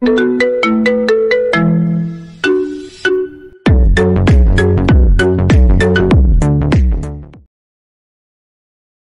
thank you